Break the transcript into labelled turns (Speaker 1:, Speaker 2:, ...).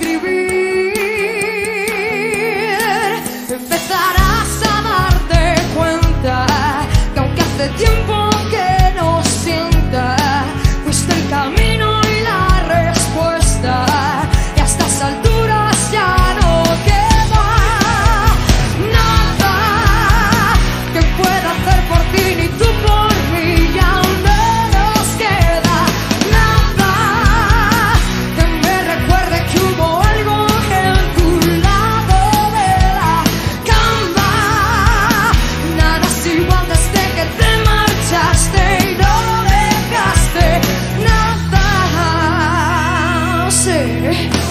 Speaker 1: escribir. here.